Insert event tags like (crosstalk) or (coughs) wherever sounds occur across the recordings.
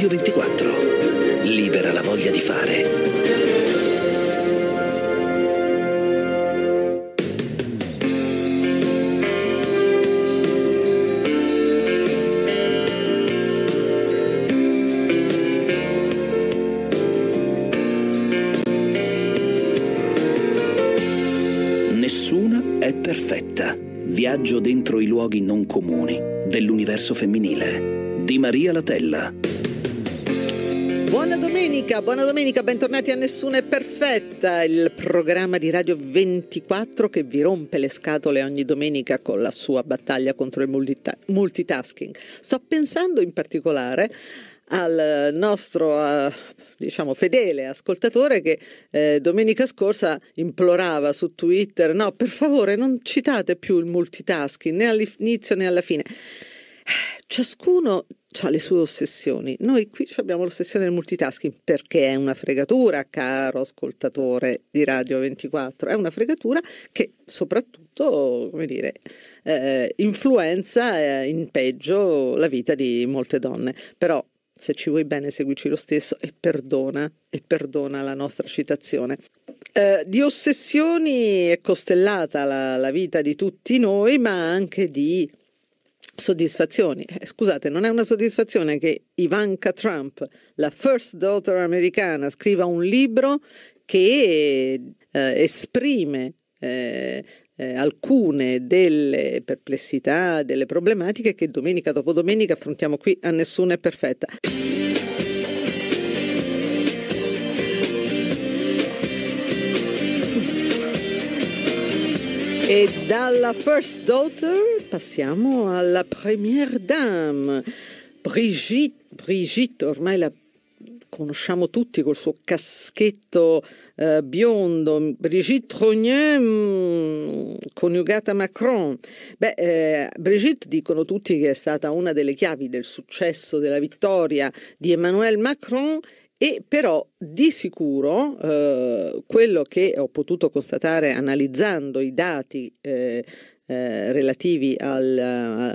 Radio 24. Libera la voglia di fare. Nessuna è perfetta. Viaggio dentro i luoghi non comuni dell'universo femminile. Di Maria Latella. Domenica, buona domenica, bentornati a Nessuna è Perfetta, il programma di Radio 24 che vi rompe le scatole ogni domenica con la sua battaglia contro il multita- multitasking. Sto pensando in particolare al nostro uh, diciamo fedele ascoltatore che eh, domenica scorsa implorava su Twitter no per favore non citate più il multitasking né all'inizio né alla fine ciascuno ha le sue ossessioni. Noi qui abbiamo l'ossessione del multitasking perché è una fregatura caro ascoltatore di Radio 24 è una fregatura che soprattutto come dire eh, influenza eh, in peggio la vita di molte donne. Però se ci vuoi bene seguici lo stesso e perdona, e perdona la nostra citazione. Eh, di ossessioni è costellata la, la, vita di tutti noi, ma anche di soddisfazioni. Eh, scusate, non è una soddisfazione che Ivanka Trump, la first daughter americana, scriva un libro che eh, esprime eh, eh, alcune delle perplessità, delle problematiche che domenica dopo domenica affrontiamo qui a Nessuna è Perfetta. E dalla First Daughter passiamo alla Première Dame, Brigitte, Brigitte ormai la conosciamo tutti col suo caschetto eh, biondo, Brigitte Rognin mm, coniugata Macron. Beh, eh, Brigitte dicono tutti che è stata una delle chiavi del successo, della vittoria di Emmanuel Macron e però di sicuro eh, quello che ho potuto constatare analizzando i dati eh, eh, relativi al,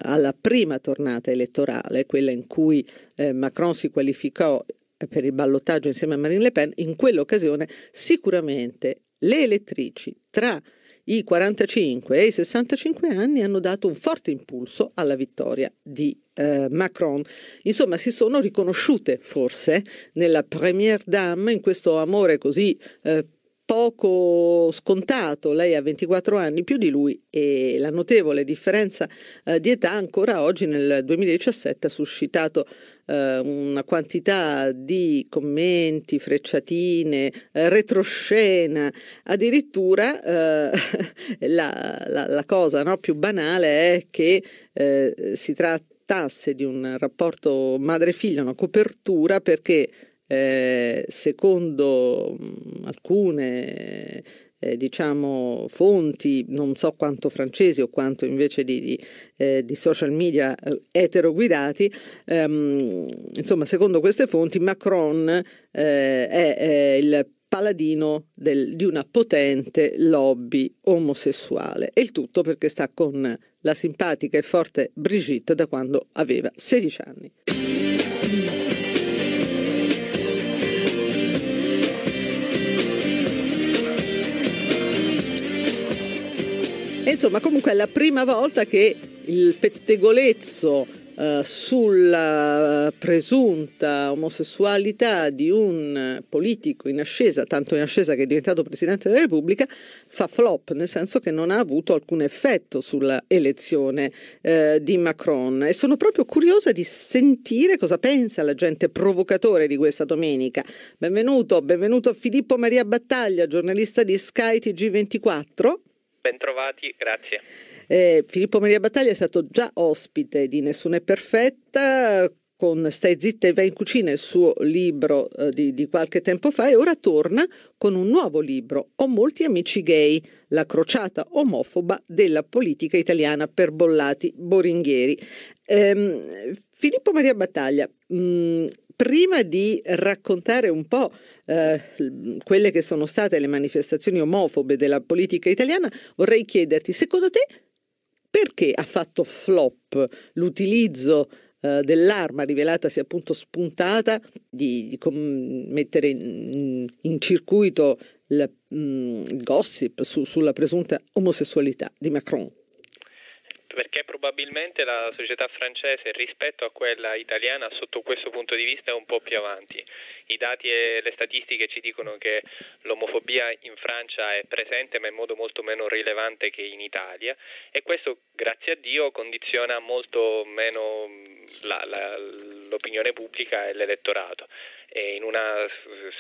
alla prima tornata elettorale, quella in cui eh, Macron si qualificò per il ballottaggio insieme a Marine Le Pen, in quell'occasione sicuramente le elettrici tra i 45 e i 65 anni hanno dato un forte impulso alla vittoria di eh, Macron. Insomma, si sono riconosciute forse nella Première Dame in questo amore così eh, poco scontato, lei ha 24 anni più di lui e la notevole differenza eh, di età ancora oggi nel 2017 ha suscitato eh, una quantità di commenti, frecciatine, eh, retroscena, addirittura eh, (laughs) la, la, la, cosa no, più banale è che eh, si trattasse di un rapporto madre-figlio, una copertura perché eh, secondo mh, alcune eh, diciamo fonti, non so quanto francesi o quanto invece di, di, eh, di social media eh, eteroguidati, ehm, insomma secondo queste fonti Macron eh, è, è il paladino del, di una potente lobby omosessuale e il tutto perché sta con la simpatica e forte Brigitte da quando aveva 16 anni. Insomma, comunque è la prima volta che il pettegolezzo uh, sulla presunta omosessualità di un politico in ascesa, tanto in ascesa che è diventato Presidente della Repubblica, fa flop, nel senso che non ha avuto alcun effetto sulla elezione uh, di Macron. E sono proprio curiosa di sentire cosa pensa la gente provocatore di questa domenica. Benvenuto, benvenuto Filippo Maria Battaglia, giornalista di Sky TG24. Bentrovati, grazie. Eh, Filippo Maria Battaglia è stato già ospite di Nessuna è perfetta con Stai zitta e vai in cucina, il suo libro eh, di, di, qualche tempo fa, e ora torna con un nuovo libro, Ho molti amici gay, la crociata omofoba della politica italiana per bollati boringhieri. Eh, Filippo Maria Battaglia, mh, mm, prima di raccontare un po' eh, quelle che sono state le manifestazioni omofobe della politica italiana, vorrei chiederti, secondo te, perché ha fatto flop l'utilizzo eh, dell'arma rivelatasi appunto spuntata di, di com- mettere in, in, circuito il mm, gossip su, sulla presunta omosessualità di Macron perché probabilmente la società francese rispetto a quella italiana sotto questo punto di vista è un po' più avanti. I dati e le statistiche ci dicono che l'omofobia in Francia è presente ma in modo molto meno rilevante che in Italia e questo grazie a Dio condiziona molto meno la, la, l'opinione pubblica e l'elettorato. E in una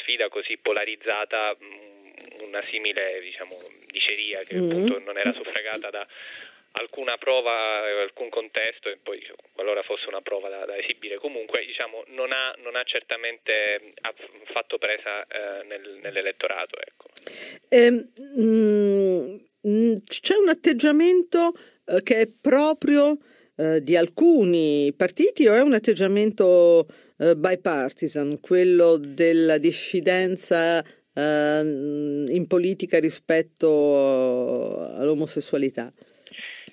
sfida così polarizzata una simile diciamo, diceria che mm-hmm. appunto non era suffragata da alcuna prova, alcun contesto e poi qualora fosse una prova da, da esibire comunque diciamo, non, ha, non, ha, certamente fatto presa eh, nel, nell'elettorato. Ecco. Eh, mh, c'è un atteggiamento eh, che è proprio eh, di alcuni partiti o è un atteggiamento eh, bipartisan, quello della diffidenza in politica rispetto all'omosessualità?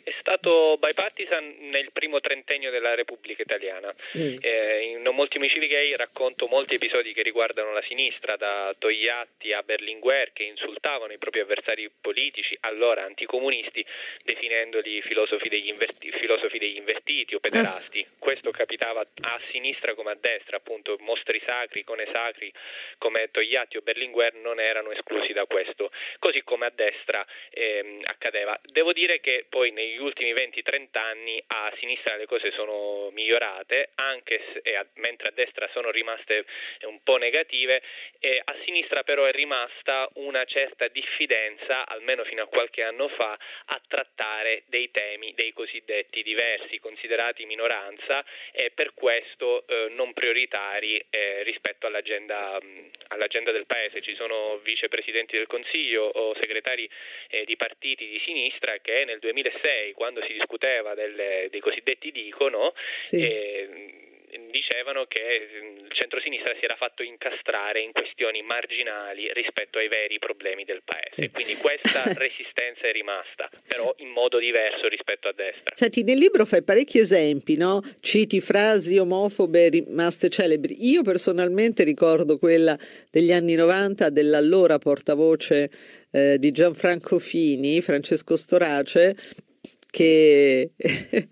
È stato bipartisan nel primo trentennio della Repubblica Italiana. Mm. Eh, in Non molti omicidi gay racconto molti episodi che riguardano la sinistra, da Togliatti a Berlinguer, che insultavano i propri avversari politici, allora anticomunisti, definendoli filosofi degli, inverti- filosofi degli invertiti o pederasti. Ah. Questo capitava a sinistra come a destra, appunto, mostri sacri, icone sacri come Togliatti o Berlinguer non erano esclusi da questo, così come a destra ehm, accadeva. Devo dire che poi negli negli ultimi 20-30 anni a sinistra le cose sono migliorate, anche se, a, mentre a destra sono rimaste un po' negative, a sinistra però è rimasta una certa diffidenza, almeno fino a qualche anno fa, a trattare dei temi dei cosiddetti diversi, considerati minoranza e per questo eh, non prioritari eh, rispetto all'agenda, mh, all'agenda, del Paese. Ci sono vicepresidenti del Consiglio o segretari eh, di partiti di sinistra che nel 2006 2006, quando si discuteva delle, dei cosiddetti dicono, sì. eh, dicevano che il centrosinistra si era fatto incastrare in questioni marginali rispetto ai veri problemi del paese. Quindi questa (laughs) resistenza è rimasta, però in modo diverso rispetto a destra. Senti, nel libro fai parecchi esempi, no? Citi frasi omofobe rimaste celebri. Io personalmente ricordo quella degli anni 90 dell'allora portavoce eh, di Gianfranco Fini, Francesco Storace, che (laughs)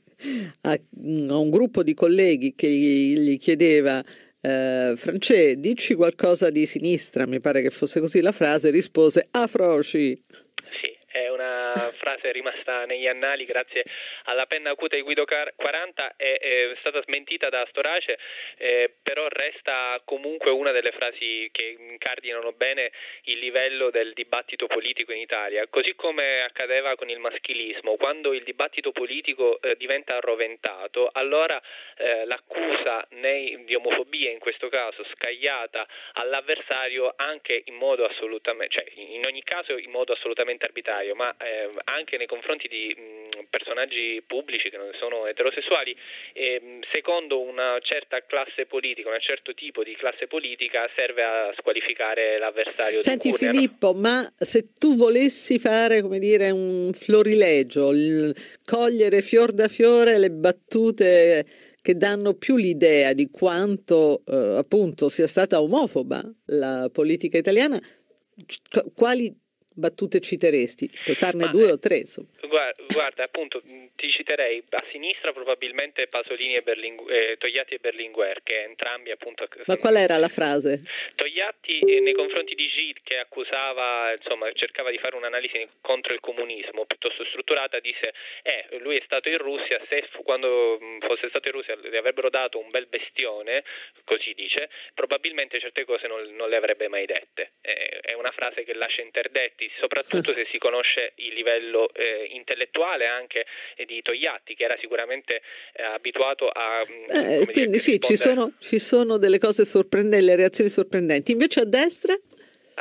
a, un gruppo di colleghi che gli chiedeva eh, France, dici qualcosa di sinistra, mi pare che fosse così la frase, rispose Afroci. Sì, una frase rimasta negli annali grazie alla penna acuta di Guido 40, è, è stata smentita da Storace, eh, però resta comunque una delle frasi che incardinano bene il livello del dibattito politico in Italia, così come accadeva con il maschilismo, quando il dibattito politico eh, diventa arroventato, allora eh, l'accusa nei, di omofobia in questo caso scagliata all'avversario anche in modo assolutamente, cioè in ogni caso in modo assolutamente arbitrario, ma eh, anche nei confronti di mh, personaggi pubblici che non sono eterosessuali, eh, secondo una certa classe politica, un certo tipo di classe politica serve a squalificare l'avversario. Senti Filippo, no? ma se tu volessi fare come dire un florilegio, il, cogliere fior da fiore le battute che danno più l'idea di quanto eh, appunto sia stata omofoba la politica italiana, quali battute citeresti? Puoi farne Ma, due o tre? Insomma. Guarda, guarda, appunto, ti citerei a sinistra probabilmente Pasolini e Berlingu- eh, Togliatti e Berlinguer, che entrambi appunto... Ma qual era la frase? Togliatti eh, nei confronti di Gide, che accusava, insomma, cercava di fare un'analisi contro il comunismo piuttosto strutturata, disse, eh, lui è stato in Russia, se fu, quando fosse stato in Russia gli avrebbero dato un bel bestione, così dice, probabilmente certe cose non, non le avrebbe mai dette. Eh, è una frase che lascia interdetti, soprattutto se si conosce il livello eh, intellettuale anche di Togliatti, che era sicuramente eh, abituato a... Mm, eh, quindi dire, sì, ci sono, ci sono delle cose sorprendenti, delle reazioni sorprendenti. Invece a destra?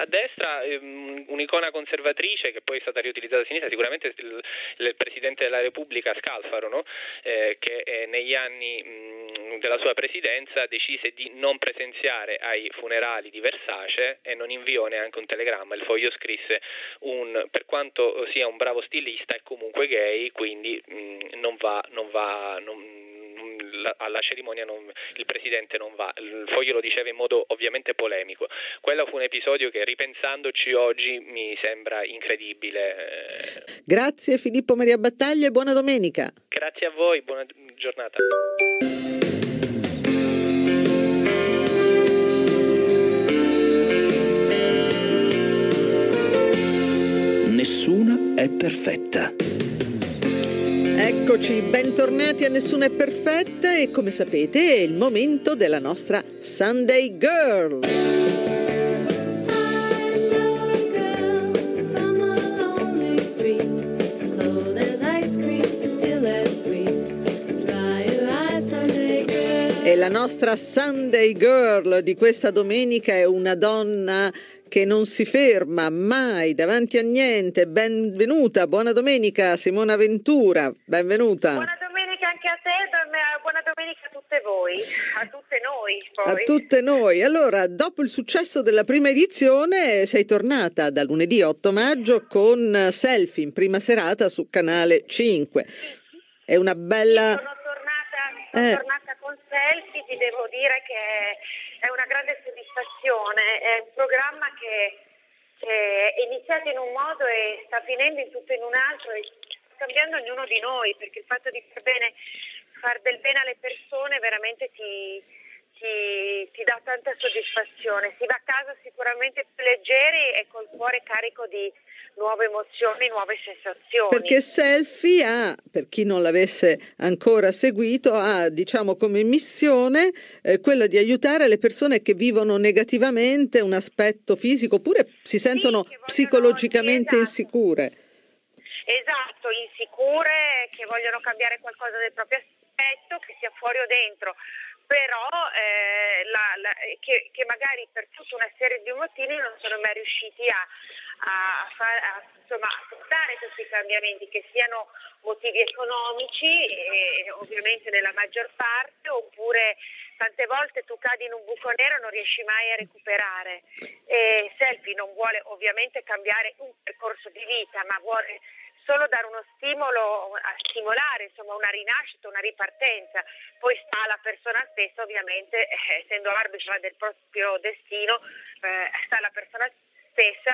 A destra ehm, un'icona conservatrice che poi è stata riutilizzata a sinistra, sicuramente il, il Presidente della Repubblica Scalfaro, no? eh, che eh, negli anni mh, della sua presidenza decise di non presenziare ai funerali di Versace e non inviò neanche un telegramma. Il foglio scrisse un, per quanto sia un bravo stilista è comunque gay, quindi mh, non va, non va non, alla cerimonia non, il Presidente non va. Il foglio lo diceva in modo ovviamente polemico. Quello fu un episodio che ripensandoci oggi mi sembra incredibile. Grazie Filippo Maria Battaglia e buona domenica. Grazie a voi, buona giornata. Nessuna è perfetta. Eccoci, bentornati a Nessuna è perfetta e come sapete è il momento della nostra Sunday Girl. E la nostra Sunday Girl di questa domenica è una donna che non si ferma mai davanti a niente. Benvenuta, buona domenica Simona Ventura, benvenuta. Buona domenica anche a te, buona domenica a tutte voi, a tutte noi. Poi. A tutte noi. Allora, dopo il successo della prima edizione, sei tornata da lunedì 8 maggio con Selfie in prima serata su Canale 5. È una bella... Sono tornata, sono eh. tornata con Selfie, ti devo dire che è una grande soddisfazione, è un programma che, che è iniziato in un modo e sta finendo in tutto in un altro e sta cambiando ognuno di noi perché il fatto di far, bene, far del bene alle persone veramente ti, ti, ti, dà tanta soddisfazione. Si va a casa sicuramente più leggeri e col cuore carico di nuove emozioni, nuove sensazioni. Perché Selfie ha, per chi non l'avesse ancora seguito, ha diciamo come missione eh, quella di aiutare le persone che vivono negativamente un aspetto fisico oppure si sentono sì, psicologicamente esatto. insicure. Esatto, insicure, che vogliono cambiare qualcosa del proprio aspetto, che sia fuori o dentro però eh, la, la, che, che, magari per tutta una serie di motivi non sono mai riusciti a, a, far, a, insomma, a portare questi cambiamenti, che siano motivi economici, e, ovviamente nella maggior parte, oppure tante volte tu cadi in un buco nero e non riesci mai a recuperare. E Selfie non vuole ovviamente cambiare un percorso di vita, ma vuole solo dare uno stimolo, a stimolare insomma, una rinascita, una ripartenza. Poi sta alla persona stessa ovviamente, eh, (laughs) essendo arbitra del proprio destino, eh, sta alla persona stessa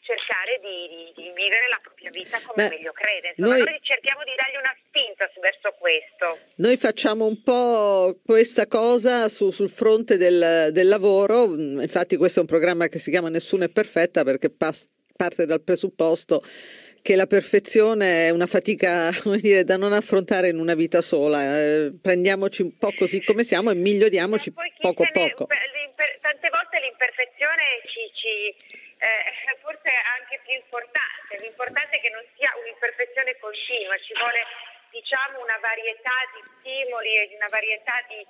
cercare di, di, di, vivere la propria vita come Beh, meglio crede. Insomma, noi, noi, cerchiamo di dargli una spinta verso questo. Noi facciamo un po' questa cosa su, sul fronte del, del, lavoro, infatti questo è un programma che si chiama Nessuno è perfetta perché pas, parte dal presupposto che la perfezione è una fatica (laughs) dire, da non affrontare in una vita sola. Eh, prendiamoci un po' così come siamo e miglioriamoci poco a poco. Tante volte l'imperfezione ci, ci eh, forse è anche più importante. L'importante è che non sia un'imperfezione continua, ci vuole diciamo una varietà di stimoli e una varietà di,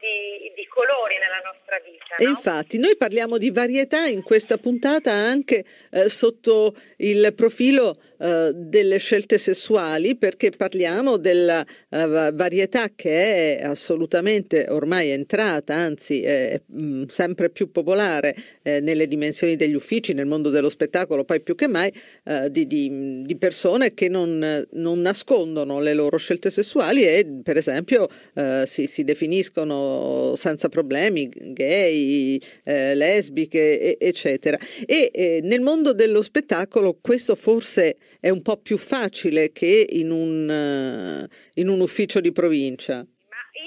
di, di, colori nella nostra vita. No? E infatti noi parliamo di varietà in questa puntata anche eh, sotto il profilo eh, delle scelte sessuali perché parliamo della uh, varietà che è assolutamente ormai entrata, anzi è mh, mm, sempre più popolare eh, nelle dimensioni degli uffici, nel mondo dello spettacolo, poi più che mai eh, di, di, di, persone che non, non, nascondono le loro scelte sessuali e per esempio eh, si, si definiscono senza problemi, gay, eh, lesbiche, eccetera. E eh, nel mondo dello spettacolo questo forse è un po' più facile che in un, uh, in un ufficio di provincia.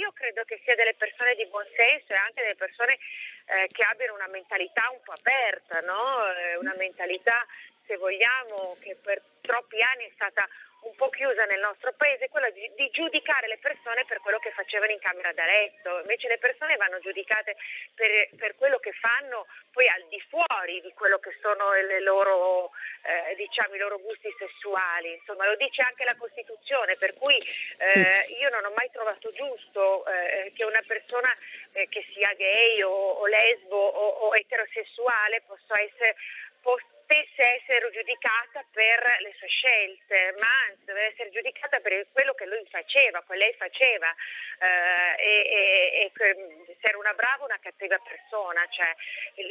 Io credo che sia delle persone di buon senso e anche delle persone eh, che abbiano una mentalità un po' aperta, no? Eh, una mentalità, se vogliamo, che per troppi anni è stata un po' chiusa nel nostro paese, quella di, di, giudicare le persone per quello che facevano in camera da letto. Invece le persone vanno giudicate per, per quello che fanno poi al di fuori di quello che sono loro, eh, diciamo, i loro gusti sessuali. Insomma, lo dice anche la Costituzione, per cui eh, io non ho mai trovato giusto eh, che una persona eh, che sia gay o, o lesbo o, o eterosessuale possa essere possa potesse essere giudicata per le sue scelte, ma anzi doveva essere giudicata per quello che lui faceva, che lei faceva, eh, e, e, e, se era una brava o una cattiva persona. Cioè,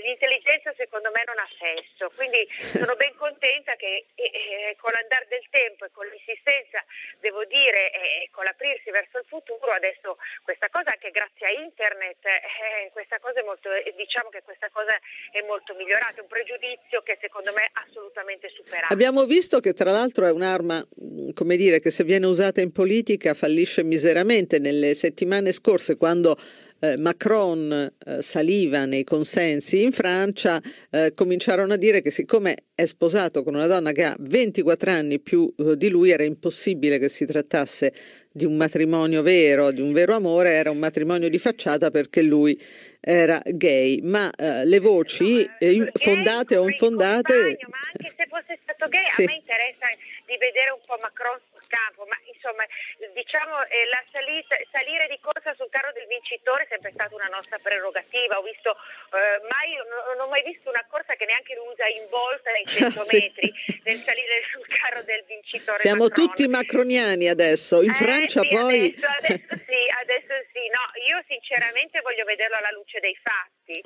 l'intelligenza secondo me non ha sesso, quindi (laughs) sono ben contenta che e, con l'andare del tempo e con l'insistenza, devo dire, e con l'aprirsi verso il futuro, adesso questa cosa anche grazie a internet, eh, questa cosa è molto, diciamo che questa cosa è molto migliorata, un pregiudizio che secondo me è assolutamente superato. Abbiamo visto che tra l'altro è un'arma, come dire, che se viene usata in politica fallisce miseramente. Nelle settimane scorse, quando eh, Macron eh, saliva nei consensi in Francia, eh, cominciarono a dire che siccome è sposato con una donna che ha 24 anni più eh, di lui, era impossibile che si trattasse di un matrimonio vero, di un vero amore, era un matrimonio di facciata perché lui era gay. Ma eh, le voci eh, fondate o infondate... Ma anche se fosse stato gay, sì. a me interessa di vedere un po' Macron campo, ma insomma diciamo eh, la salita, salire di corsa sul carro del vincitore è sempre stata una nostra prerogativa, ho visto, eh, mai, non, ho mai visto una corsa che neanche lo usa in volta nei 100 (laughs) sì. metri nel salire sul carro del vincitore. Siamo Macron. tutti macroniani adesso, in eh, Francia sì, poi... Adesso, adesso (laughs) sì, adesso sì, no, io sinceramente voglio vederlo alla luce dei fatti,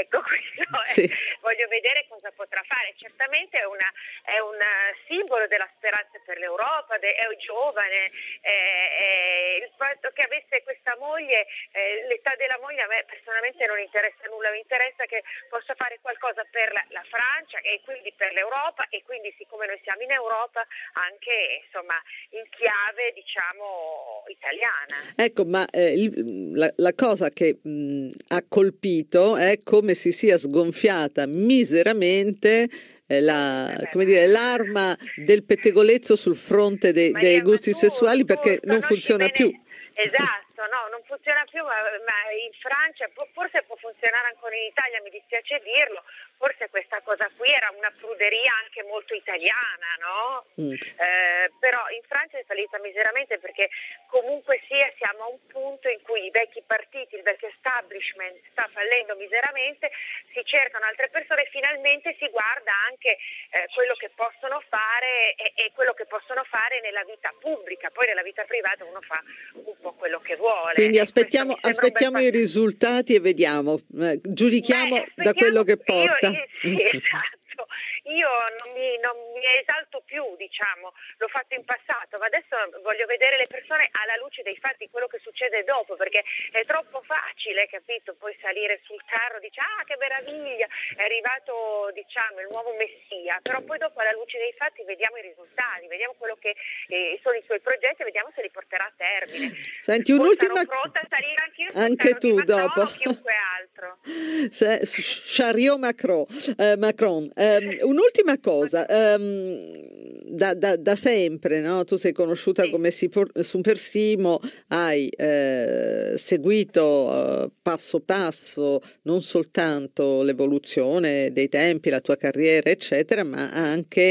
ecco (laughs) questo sì. è, voglio vedere cosa potrà fare, certamente è, una, è un simbolo della speranza per l'Europa, de, è giovane, eh, il fatto che avesse questa moglie, eh, l'età della moglie a me personalmente non interessa nulla, mi interessa che possa fare qualcosa per la, la Francia e quindi per l'Europa e quindi siccome noi siamo in Europa anche insomma in chiave diciamo italiana. Ecco, ma eh, il, la, la, cosa che mh, ha colpito è come si sia sgonfiata miseramente eh, la, dire, l'arma del pettegolezzo sul fronte dei, dei gusti sessuali perché non funziona più. Esatto, no, non funziona più, ma, ma, in Francia forse può funzionare ancora in Italia, mi dispiace dirlo, forse questa cosa qui era una pruderia anche molto italiana, no? Mm. Eh, però in Francia è fallita miseramente perché comunque sia siamo a un punto in cui i vecchi partiti, il vecchio establishment sta fallendo miseramente, si cercano altre persone e finalmente si guarda anche eh, quello che possono fare e, e, quello che possono fare nella vita pubblica, poi nella vita privata uno fa un po' quello che vuole. Quindi aspettiamo, aspettiamo i risultati e vediamo, eh, giudichiamo Beh, da quello che porta. Io, (laughs) sì, esatto. Io non mi, non mi, esalto più, diciamo, l'ho fatto in passato, ma adesso voglio vedere le persone alla luce dei fatti, quello che succede dopo, perché è troppo facile, capito? Poi salire sul carro, dice ah che meraviglia, è arrivato, diciamo, il nuovo messia, però poi dopo alla luce dei fatti vediamo i risultati, vediamo quello che eh, sono i suoi progetti e vediamo se li porterà a termine. Senti, un'ultima... Pronta a salire anch'io Anche tu dopo. chiunque altro. Se, Chariot Macron. Eh, Macron. Eh, (laughs) un'ultima cosa, um, da, da, da, sempre no? tu sei conosciuta sì. come Super Simo, hai eh, seguito eh, passo passo non soltanto l'evoluzione dei tempi, la tua carriera, eccetera, ma anche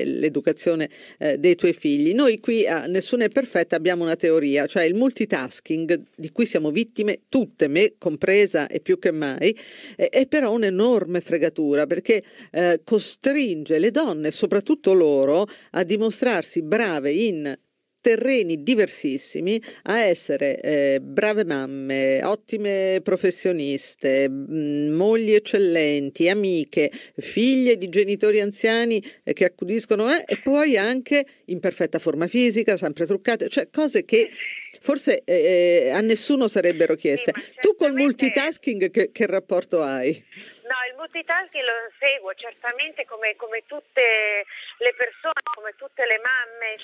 eh, l'educazione eh, dei tuoi figli. Noi qui a Nessuno è perfetta abbiamo una teoria, cioè il multitasking di cui siamo vittime tutte, me compresa e più che mai, è però un'enorme fregatura perché eh, costringe le donne, soprattutto loro, a dimostrarsi brave in terreni diversissimi a essere eh, brave mamme, ottime professioniste, mh, mm, mogli eccellenti, amiche, figlie di genitori anziani eh, che accudiscono eh, e poi anche in perfetta forma fisica, sempre truccate, cioè cose che forse eh, a nessuno sarebbero chieste. Sì, tu col multitasking che, che rapporto hai? Multitasking lo seguo certamente come, come, tutte le persone, come tutte le mamme,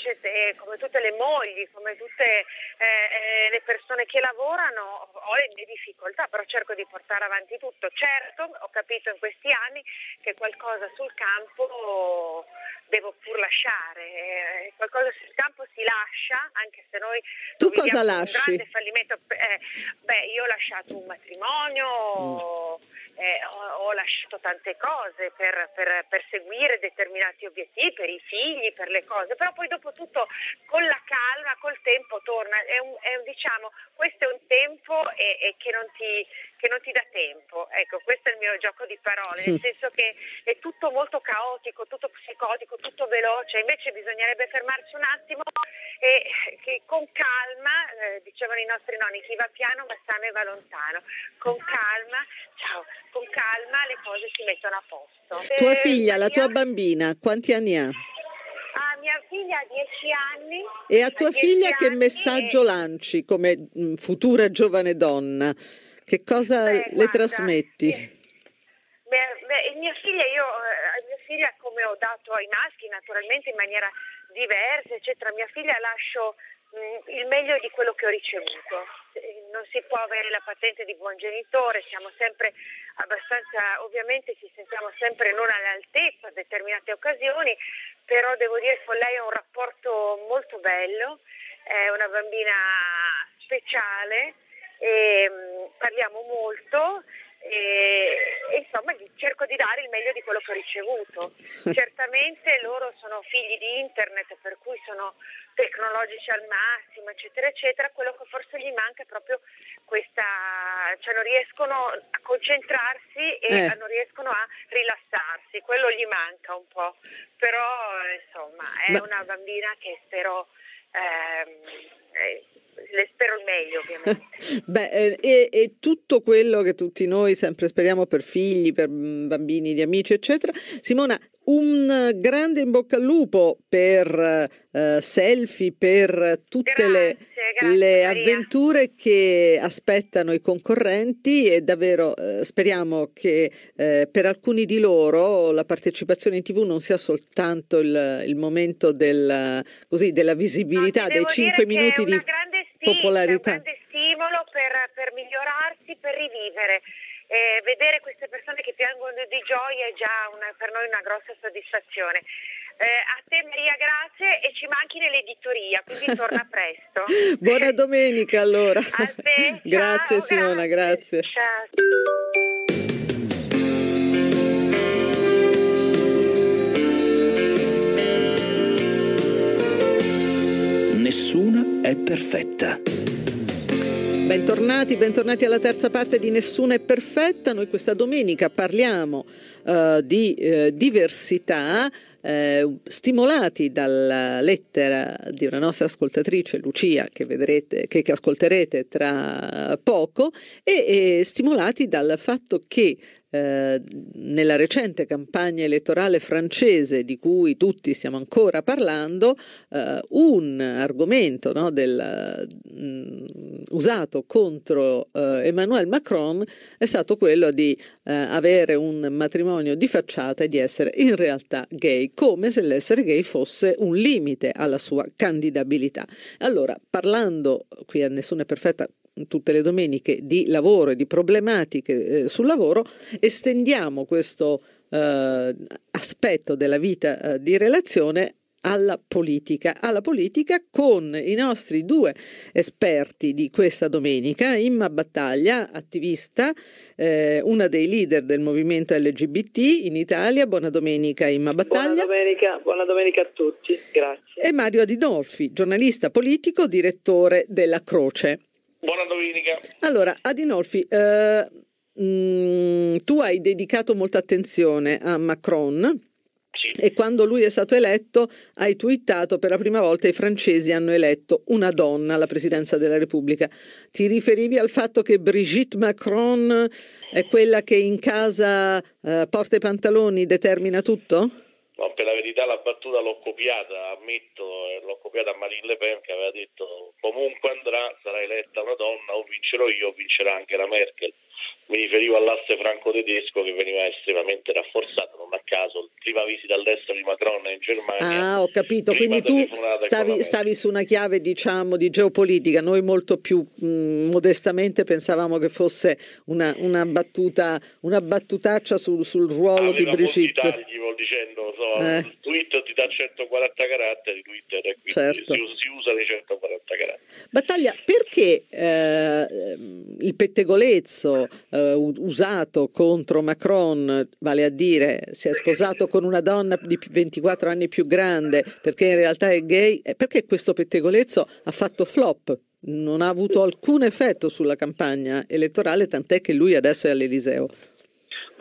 come tutte le mogli, come tutte eh, eh, le persone che lavorano, ho le mie difficoltà, però cerco di portare avanti tutto. Certo, ho capito in questi anni che qualcosa sul campo devo pur lasciare, eh, qualcosa sul campo si lascia, anche se noi... Tu cosa lasci? Un grande fallimento. Eh, beh, io ho lasciato un matrimonio... Mm eh, ho, ho, lasciato tante cose per, per, per, seguire determinati obiettivi, per i figli, per le cose, però poi dopo tutto con la calma, col tempo torna. È un, è un, diciamo, questo è un tempo e, e che, non ti, che, non ti, dà tempo. Ecco, questo è il mio gioco di parole, nel senso che è tutto molto caotico, tutto psicotico, tutto veloce, invece bisognerebbe fermarsi un attimo e che con calma, eh, dicevano i nostri nonni, chi va piano va sano e va lontano, con calma, ciao, con calma le cose si mettono a posto. Tua eh, figlia, la tua bambina, quanti anni ha? Ah, mia figlia ha 10 anni. E a tua figlia che messaggio e... lanci come mm, futura giovane donna? Che cosa beh, le guarda, trasmetti? Beh, beh, mia figlia, io a eh, mia figlia come ho dato ai maschi naturalmente in maniera diversa, eccetera, mia figlia lascio il meglio di quello che ho ricevuto. Non si può avere la patente di buon genitore, siamo sempre abbastanza, ovviamente ci sentiamo sempre non all'altezza a determinate occasioni, però devo dire che con lei ho un rapporto molto bello, è una bambina speciale, e, mh, parliamo molto e, e, insomma cerco di dare il meglio di quello che ho ricevuto. (laughs) Certamente loro sono figli di internet per cui sono tecnologici al massimo eccetera eccetera, quello che forse gli manca è proprio questa, cioè non riescono a concentrarsi e eh. non riescono a rilassarsi, quello gli manca un po', però insomma è Ma... una bambina che spero... Ehm, eh, le spero il meglio ovviamente. (laughs) Beh, eh, e, e, tutto quello che tutti noi sempre speriamo per figli, per mm, bambini, di amici, eccetera. Simona, un grande in bocca al lupo per uh, selfie, per tutte grazie, le, grazie, le avventure che aspettano i concorrenti e davvero uh, speriamo che uh, per alcuni di loro la partecipazione in tv non sia soltanto il, il momento del, così, della visibilità, no, dei 5 minuti di popolarità. È un grande stimolo per, per migliorarsi, per rivivere. Eh, vedere queste persone che piangono di gioia è già una, per noi una grossa soddisfazione. Eh, a te Maria grazie e ci manchi nell'editoria, quindi torna presto. (laughs) Buona domenica allora. A te. (laughs) grazie Ciao, Simona, grazie. grazie. Ciao. Nessuna è perfetta. Bentornati, bentornati alla terza parte di Nessuna è perfetta. Noi questa domenica parliamo uh, di uh, diversità. Eh, stimolati dalla lettera di una nostra ascoltatrice Lucia che, vedrete, che, che ascolterete tra poco e, e stimolati dal fatto che eh, nella recente campagna elettorale francese di cui tutti stiamo ancora parlando, eh, un argomento no, del, mh, mm, usato contro eh, Emmanuel Macron è stato quello di eh, avere un matrimonio di facciata e di essere in realtà gay, come se l'essere gay fosse un limite alla sua candidabilità. Allora, parlando qui a Nessuna è perfetta tutte le domeniche di lavoro e di problematiche eh, sul lavoro, estendiamo questo eh, aspetto della vita eh, di relazione alla politica, alla politica con i nostri due esperti di questa domenica, Imma Battaglia, attivista, eh, una dei leader del movimento LGBT in Italia. Buona domenica Imma Battaglia. Buona domenica, buona domenica a tutti, grazie. E Mario Adinolfi, giornalista politico, direttore della Croce. Buona domenica. Allora, Adinolfi, eh, mh, mm, tu hai dedicato molta attenzione a Macron. Sì. E quando lui è stato eletto hai twittato per la prima volta i francesi hanno eletto una donna alla presidenza della Repubblica. Ti riferivi al fatto che Brigitte Macron è quella che in casa eh, porta i pantaloni, determina tutto? No, per la verità la battuta l'ho copiata, ammetto, l'ho copiata a Marine Le Pen che aveva detto comunque andrà, sarà eletta una donna, o vincerò io o vincerà anche la Merkel. Mi riferivo all'asse franco-tedesco che veniva estremamente rafforzato, non a caso, prima visita all'estero di Macron in Germania. Ah, ho capito, quindi tu stavi, stavi, su una chiave diciamo di geopolitica, noi molto più mh, mm, modestamente pensavamo che fosse una, una battuta, una battutaccia sul, sul ruolo Aveva di Brigitte. Dicendo, so, eh. Twitter ti dà 140 caratteri, Twitter e quindi certo. si, si usa i 140 caratteri. Battaglia, perché eh, il pettegolezzo eh, usato contro Macron, vale a dire si è sposato con una donna di 24 anni più grande perché in realtà è gay, eh, perché questo pettegolezzo ha fatto flop? Non ha avuto alcun effetto sulla campagna elettorale, tant'è che lui adesso è all'Eliseo.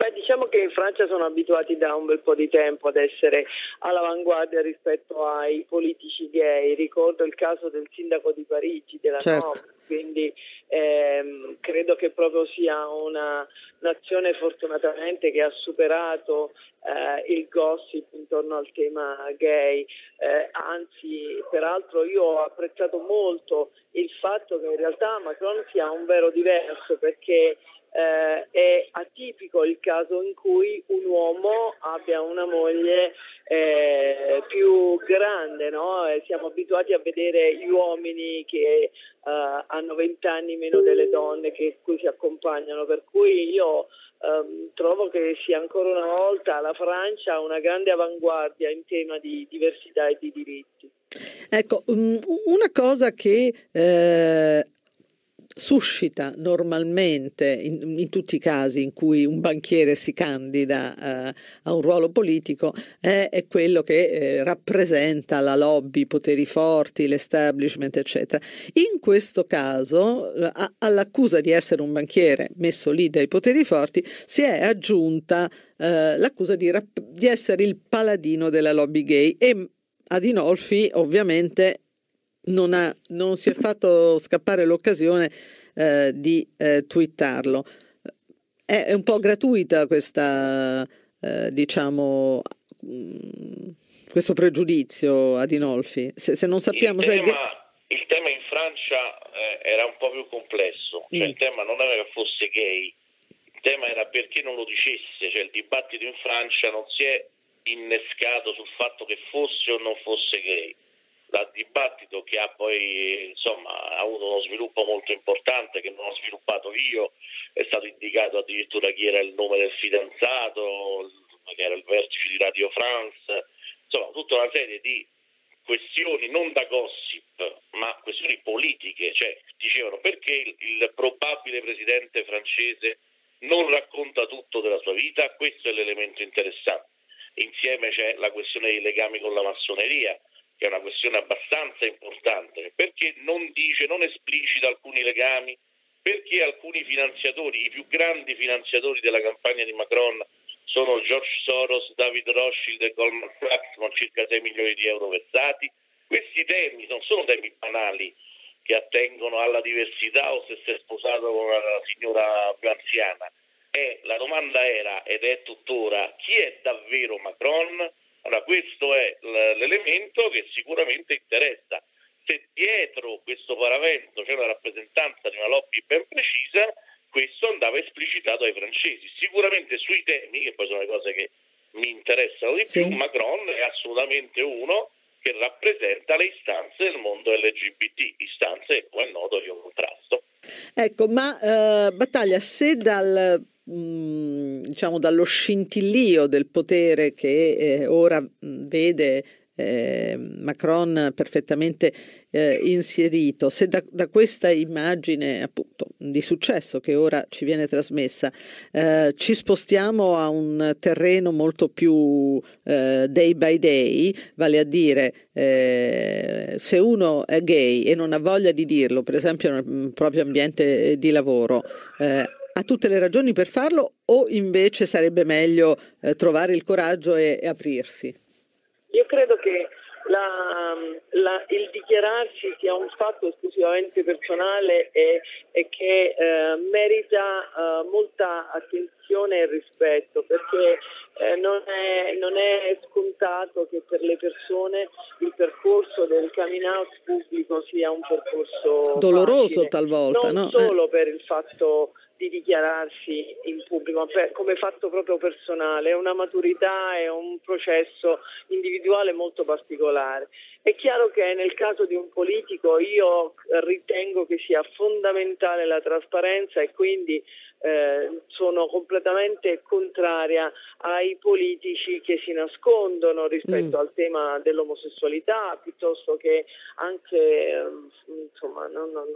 Beh, diciamo che in Francia sono abituati da un bel po' di tempo ad essere all'avanguardia rispetto ai politici gay. Ricordo il caso del sindaco di Parigi, della certo. Nome, quindi ehm, credo che proprio sia una nazione fortunatamente che ha superato eh, il gossip intorno al tema gay. Eh, anzi, peraltro io ho apprezzato molto il fatto che in realtà Macron sia un vero diverso perché eh, è atipico il caso in cui un uomo abbia una moglie eh, più grande, no? siamo abituati a vedere gli uomini che uh, hanno vent'anni meno delle donne che cui si accompagnano, per cui io um, trovo che sia ancora una volta la Francia una grande avanguardia in tema di diversità e di diritti. Ecco, una cosa che eh, suscita normalmente, in, in, tutti i casi in cui un banchiere si candida eh, a un ruolo politico, è, è quello che eh, rappresenta la lobby, i poteri forti, l'establishment, eccetera. In questo caso, a, all'accusa di essere un banchiere messo lì dai poteri forti, si è aggiunta eh, l'accusa di, di essere il paladino della lobby gay e Adinolfi ovviamente non, ha, non si è fatto scappare l'occasione eh, di eh, twittarlo. È, è, un po' gratuita questa, eh, diciamo, mm, questo pregiudizio Adinolfi. Se, se non sappiamo il se tema, il tema in Francia eh, era un po' più complesso, cioè mm. il tema non era che fosse gay, il tema era perché non lo dicesse, cioè il dibattito in Francia non si è innescato sul fatto che fosse o non fosse gay dal dibattito che ha poi insomma, avuto uno sviluppo molto importante che non ho sviluppato io, è stato indicato addirittura chi era il nome del fidanzato, che era il vertice di Radio France, insomma tutta una serie di questioni non da gossip, ma questioni politiche, cioè dicevano perché il, il probabile presidente francese non racconta tutto della sua vita, questo è l'elemento interessante. Insieme c'è la questione dei legami con la massoneria, che è una questione abbastanza importante, perché non dice, non esplicita alcuni legami, perché alcuni finanziatori, i più grandi finanziatori della campagna di Macron sono George Soros, David Rothschild e Goldman Sachs con circa 6 milioni di euro versati. Questi temi non sono temi banali che attengono alla diversità o se si è sposato con una signora più anziana. E la domanda era ed è tuttora chi è davvero Macron? Allora, questo è l'elemento che sicuramente interessa. Se dietro questo paravento c'è la rappresentanza di una lobby ben precisa, questo andava esplicitato ai francesi. Sicuramente sui temi, che poi sono le cose che mi interessano di sì. più, Macron è assolutamente uno che rappresenta le istanze del mondo LGBT, istanze che come è noto io contrasto. Ecco, ma eh, Battaglia, se dal Mm, diciamo dallo scintillio del potere che eh, ora mm, vede eh, Macron perfettamente eh, inserito, se da, da, questa immagine appunto di successo che ora ci viene trasmessa eh, ci spostiamo a un terreno molto più eh, day by day, vale a dire eh, se uno è gay e non ha voglia di dirlo, per esempio nel proprio ambiente di lavoro, eh, ha tutte le ragioni per farlo o invece sarebbe meglio eh, trovare il coraggio e, e, aprirsi? Io credo che la, la, il dichiararsi sia un fatto esclusivamente personale e, e che eh, merita eh, molta attenzione e rispetto perché eh, non, è, non, è, scontato che per le persone il percorso del coming out pubblico sia un percorso doloroso facile. talvolta, non no? solo per il fatto di dichiararsi in pubblico come fatto proprio personale, è una maturità, è un processo individuale molto particolare. È chiaro che nel caso di un politico io ritengo che sia fondamentale la trasparenza e quindi eh, sono completamente contraria ai politici che si nascondono rispetto mm. al tema dell'omosessualità, piuttosto che anche, eh, insomma, non, non,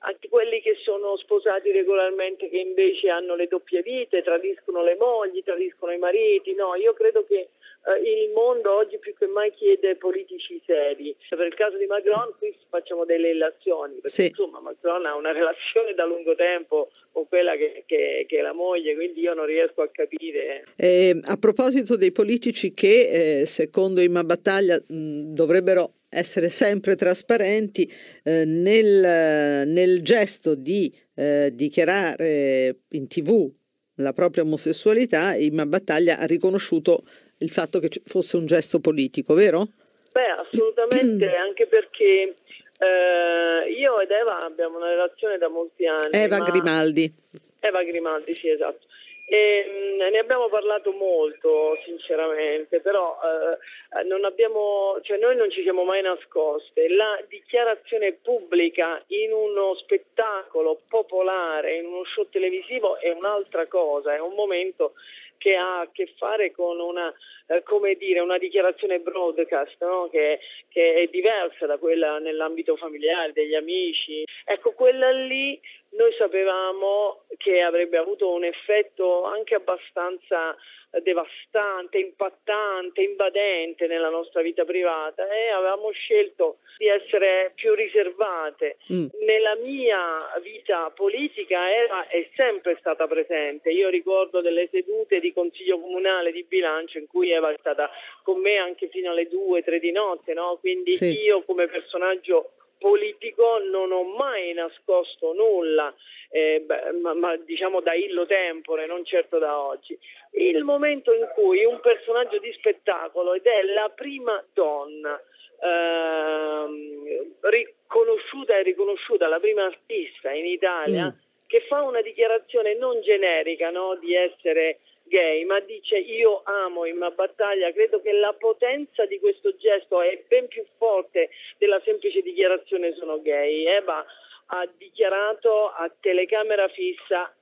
anche quelli che sono sposati regolarmente che invece hanno le doppie vite, tradiscono le mogli, tradiscono i mariti. No, io credo che il mondo oggi più che mai chiede politici seri. Per il caso di Macron qui facciamo delle relazioni, perché sì. insomma Macron ha una relazione da lungo tempo con quella che, che, che è la moglie, quindi io non riesco a capire. Eh, a proposito dei politici che eh, secondo Imma Battaglia mh, dovrebbero essere sempre trasparenti eh, nel, nel, gesto di eh, dichiarare in tv la propria omosessualità, Imma Battaglia ha riconosciuto il fatto che fosse un gesto politico, vero? Beh, assolutamente, (clears throat) anche perché eh, io ed Eva abbiamo una relazione da molti anni. Eva Grimaldi. Eva Grimaldi, sì, esatto. E, mh, mm, ne abbiamo parlato molto, sinceramente, però eh, non abbiamo, cioè noi non ci siamo mai nascoste. La dichiarazione pubblica in uno spettacolo popolare, in uno show televisivo è un'altra cosa, è un momento che ha a che fare con una, eh, come dire, una dichiarazione broadcast no? che, che, è diversa da quella nell'ambito familiare, degli amici. Ecco, quella lì noi sapevamo che avrebbe avuto un effetto anche abbastanza devastante, impattante, invadente nella nostra vita privata e avevamo scelto di essere più riservate. Mm. Nella mia vita politica era, è sempre stata presente. Io ricordo delle sedute di consiglio comunale di bilancio in cui Eva è stata con me anche fino alle 2-3 di notte, no? quindi sì. io come personaggio politico non ho mai nascosto nulla, eh, ma, ma, diciamo da illo tempore, non certo da oggi. Il momento in cui un personaggio di spettacolo ed è la prima donna eh, riconosciuta e riconosciuta, la prima artista in Italia, mm. che fa una dichiarazione non generica no, di essere gay, ma dice io amo Imma Battaglia, credo che la potenza di questo gesto è ben più forte della semplice dichiarazione sono gay. Eva ha dichiarato a telecamera fissa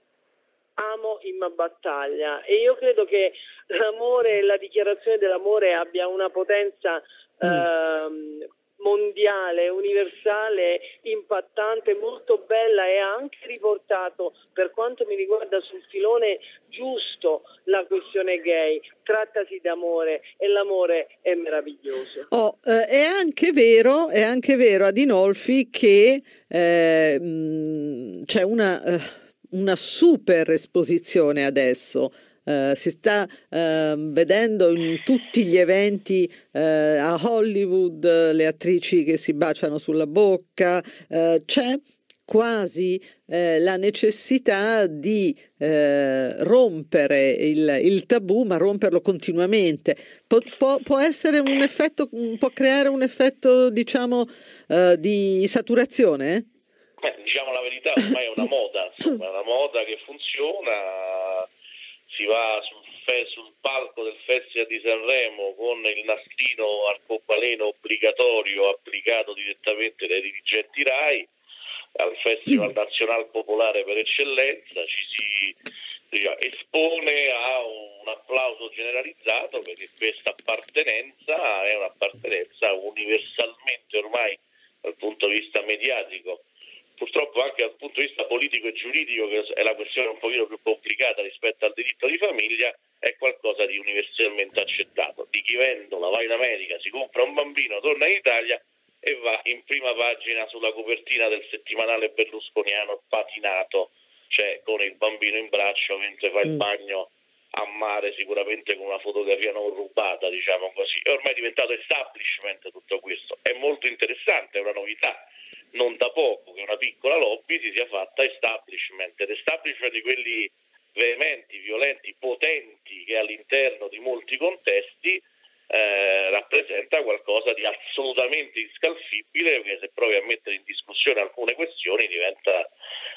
amo Imma Battaglia e io credo che l'amore e la dichiarazione dell'amore abbia una potenza mm. ehm, mondiale, universale, impattante, molto bella e ha anche riportato, per quanto mi riguarda, sul filone giusto la questione gay. Trattasi d'amore e l'amore è meraviglioso. Oh, eh, è anche vero, è anche vero Adinolfi che eh, c'è una, eh, una super esposizione adesso Uh, si sta uh, vedendo in tutti gli eventi uh, a Hollywood le attrici che si baciano sulla bocca, c'è quasi la necessità di rompere il, il, tabù, ma romperlo continuamente. Pu- può, può, essere un effetto, può creare un effetto, diciamo, di saturazione? Beh, diciamo la verità, ormai è una (coughs) moda, insomma, è una moda che funziona si va sul, fe- sul, palco del Festival di Sanremo con il nastrino arcobaleno obbligatorio applicato direttamente dai dirigenti RAI, al Festival Nazionale Popolare per eccellenza ci si diciamo, espone a un applauso generalizzato perché questa appartenenza è un'appartenenza universalmente ormai dal punto di vista mediatico purtroppo anche dal punto di vista politico e giuridico, che è la questione un pochino più complicata rispetto al diritto di famiglia, è qualcosa di universalmente accettato. Di chi vendola, va in America, si compra un bambino, torna in Italia e va in prima pagina sulla copertina del settimanale berlusconiano patinato, cioè con il bambino in braccio mentre fa il mm. bagno a mare sicuramente con una fotografia non rubata, diciamo così. È ormai diventato establishment tutto questo. È molto interessante, è una novità. Non da poco che una piccola lobby si sia fatta establishment, ed establishment di quelli veementi, violenti, potenti che all'interno di molti contesti eh, rappresenta qualcosa di assolutamente inscalfibile che se provi a mettere in discussione alcune questioni diventa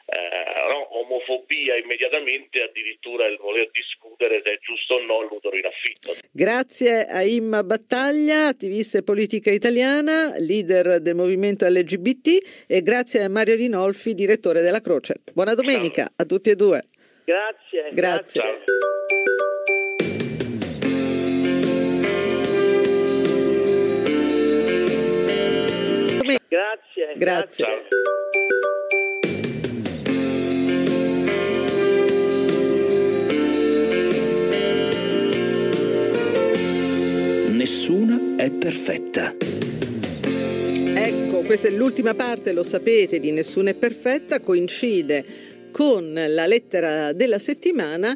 eh, no, omofobia immediatamente, addirittura il voler discutere se è giusto o no l'utero in affitto. Grazie a Imma Battaglia, attivista e politica italiana, leader del movimento LGBT e grazie a Mario Rinolfi, direttore della Croce. Buona domenica Ciao. a tutti e due. Grazie. Grazie. Grazie. Grazie. Ciao. Nessuna è perfetta. Ecco, questa è l'ultima parte, lo sapete, di Nessuna è perfetta, coincide con la lettera della settimana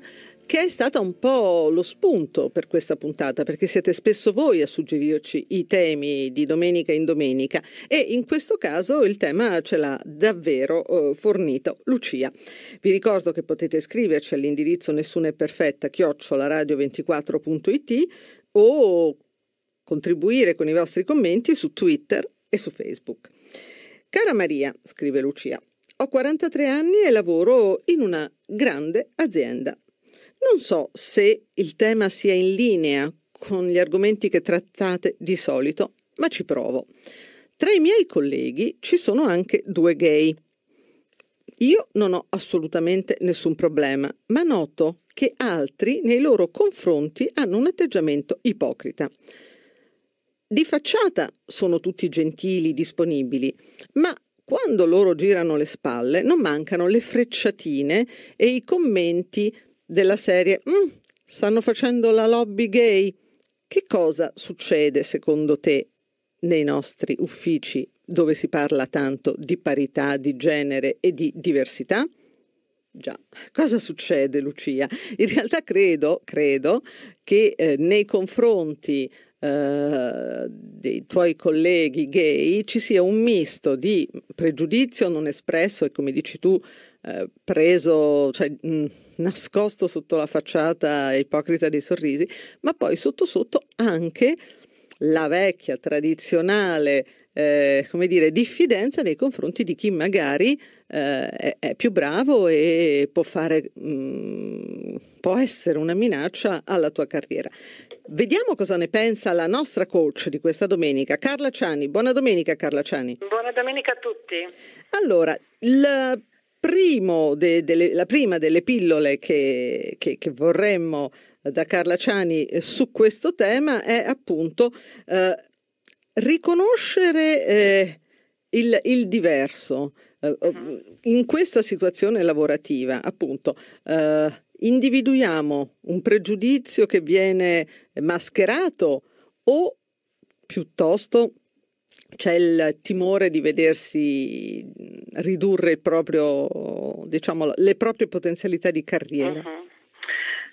che è stata un po' lo spunto per questa puntata, perché siete spesso voi a suggerirci i temi di domenica in domenica e in questo caso il tema ce l'ha davvero eh, fornito Lucia. Vi ricordo che potete scriverci all'indirizzo nessuna è perfetta chiocciolaradio24.it o contribuire con i vostri commenti su Twitter e su Facebook. Cara Maria, scrive Lucia, ho 43 anni e lavoro in una grande azienda. Non so se il tema sia in linea con gli argomenti che trattate di solito, ma ci provo. Tra i miei colleghi ci sono anche due gay. Io non ho assolutamente nessun problema, ma noto che altri nei loro confronti hanno un atteggiamento ipocrita. Di facciata sono tutti gentili, disponibili, ma quando loro girano le spalle non mancano le frecciatine e i commenti della serie mm, stanno facendo la lobby gay. Che cosa succede secondo te nei nostri uffici dove si parla tanto di parità, di genere e di diversità? Già, cosa succede Lucia? In realtà credo, credo che eh, nei confronti eh, dei tuoi colleghi gay ci sia un misto di pregiudizio non espresso e come dici tu eh, preso, cioè mh, nascosto sotto la facciata ipocrita dei sorrisi, ma poi sotto sotto anche la vecchia tradizionale eh, come dire, diffidenza nei confronti di chi magari eh, è, è, più bravo e può fare, mh, mm, può essere una minaccia alla tua carriera. Vediamo cosa ne pensa la nostra coach di questa domenica, Carla Ciani. Buona domenica Carla Ciani. Buona domenica a tutti. Allora, il primo de, de, la prima delle pillole che, che, che, vorremmo da Carla Ciani su questo tema è appunto eh, riconoscere eh, il, il, diverso. Eh, uh-huh. In questa situazione lavorativa, appunto, eh, individuiamo un pregiudizio che viene mascherato o piuttosto c'è il timore di vedersi ridurre proprio, diciamo, le proprie potenzialità di carriera? Uh-huh.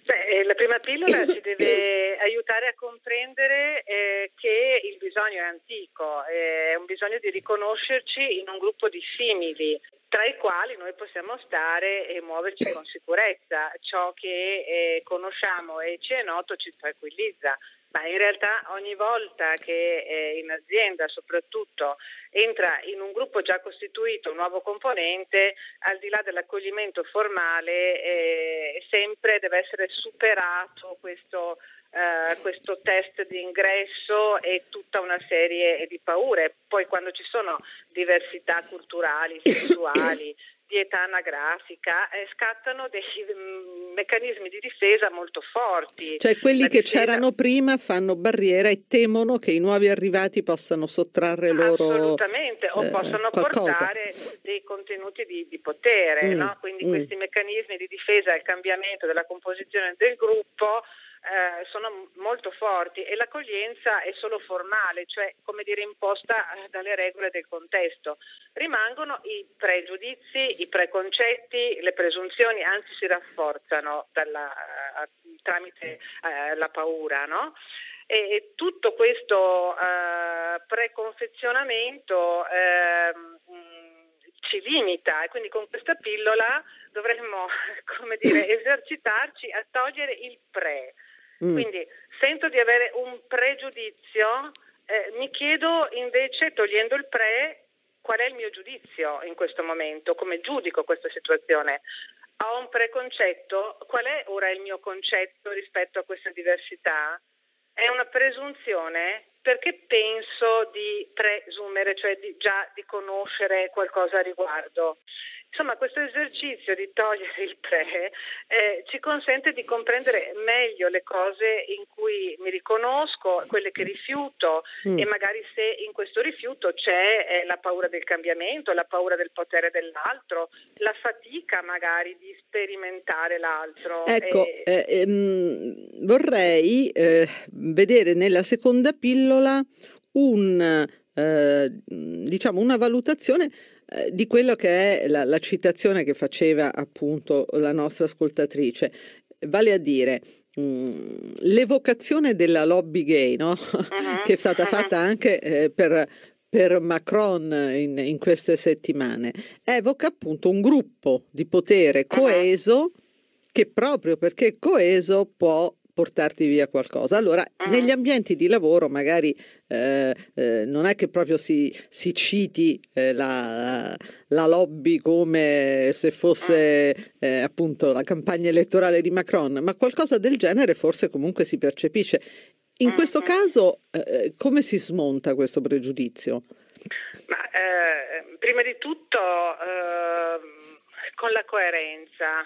Beh, la prima pillola ci deve (coughs) aiutare a comprendere eh, che il bisogno è antico, è un bisogno di riconoscerci in un gruppo di simili tra i quali noi possiamo stare e muoverci con sicurezza. Ciò che eh, conosciamo e ci è noto ci tranquillizza, ma in realtà ogni volta che eh, in azienda soprattutto entra in un gruppo già costituito un nuovo componente, al di là dell'accoglimento formale, eh, sempre deve essere superato questo Uh, questo test di ingresso e tutta una serie di paure. Poi quando ci sono diversità culturali, (coughs) sessuali, di età anagrafica, eh, scattano dei mm, meccanismi di difesa molto forti. Cioè quelli La che difesa... c'erano prima fanno barriera e temono che i nuovi arrivati possano sottrarre loro Assolutamente, o eh, possano qualcosa. portare dei contenuti di, di potere, mm, no? quindi mm. questi meccanismi di difesa e il cambiamento della composizione del gruppo eh, sono molto forti e l'accoglienza è solo formale, cioè come dire imposta eh, dalle regole del contesto. Rimangono i pregiudizi, i preconcetti, le presunzioni, anzi si rafforzano dalla, eh, tramite eh, la paura. No? E tutto questo eh, preconfezionamento eh, ci limita e quindi con questa pillola dovremmo (laughs) come dire, esercitarci a togliere il pre, Mm. Quindi sento di avere un pregiudizio, eh, mi chiedo invece, togliendo il pre, qual è il mio giudizio in questo momento, come giudico questa situazione. Ho un preconcetto, qual è ora il mio concetto rispetto a questa diversità? È una presunzione perché penso di presumere, cioè di, già di conoscere qualcosa a riguardo. Insomma, questo esercizio di togliere il pre eh, ci consente di comprendere meglio le cose in cui mi riconosco, quelle che rifiuto mm. e magari se in questo rifiuto c'è eh, la paura del cambiamento, la paura del potere dell'altro, la fatica magari di sperimentare l'altro. Ecco, e... eh, ehm, vorrei eh, vedere nella seconda pillola un, eh, diciamo una valutazione eh, di quello che è la, la citazione che faceva appunto la nostra ascoltatrice, vale a dire mh, mm, l'evocazione della lobby gay, no? uh-huh, (laughs) che è stata uh-huh. fatta anche eh, per, per Macron in, in, queste settimane, evoca appunto un gruppo di potere coeso uh-huh. che proprio perché coeso può portarti via qualcosa. Allora, uh-huh. negli ambienti di lavoro magari eh, eh, non è che proprio si, si citi eh, la, la, lobby come se fosse eh, appunto la campagna elettorale di Macron, ma qualcosa del genere forse comunque si percepisce. In questo caso, eh, come si smonta questo pregiudizio? Ma, eh, prima di tutto ehm, con la coerenza.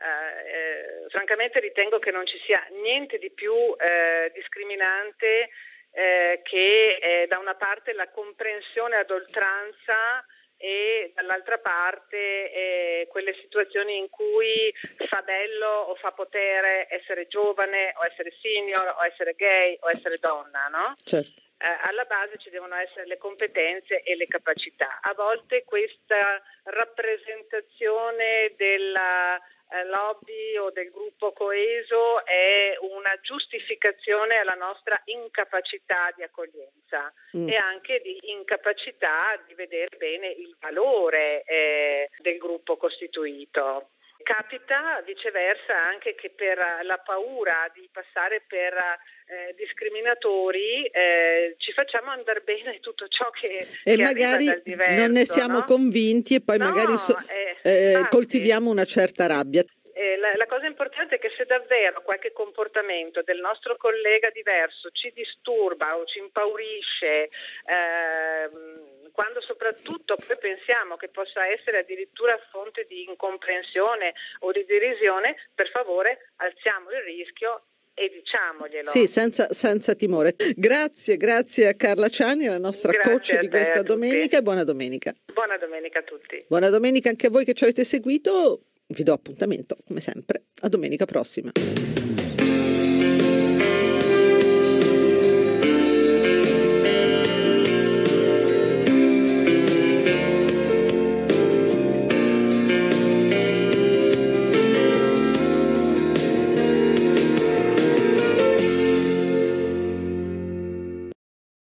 Eh, eh, francamente ritengo che non ci sia niente di più eh, discriminante eh, che eh, da una parte la comprensione ad oltranza e dall'altra parte eh, quelle situazioni in cui fa bello o fa potere essere giovane o essere senior o essere gay o essere donna, no? Certo. alla base ci devono essere le competenze e le capacità. A volte questa rappresentazione della lobby o del gruppo coeso è una giustificazione alla nostra incapacità di accoglienza mm. e anche di incapacità di vedere bene il valore eh, del gruppo costituito. Capita viceversa anche che per la paura di passare per eh, discriminatori eh, ci facciamo andare bene tutto ciò che, e che magari diverso, non ne siamo no? convinti e poi no, magari so, eh, eh coltiviamo una certa rabbia. Eh, la, la, cosa importante è che se davvero qualche comportamento del nostro collega diverso ci disturba o ci impaurisce, ehm, quando soprattutto poi pensiamo che possa essere addirittura fonte di incomprensione o di derisione, per favore alziamo il rischio e diciamoglielo. Sì, senza, senza, timore. Grazie, grazie a Carla Ciani, la nostra grazie coach di questa domenica e buona domenica. Buona domenica a tutti. Buona domenica anche a voi che ci avete seguito. Vi do appuntamento, come sempre, a domenica prossima.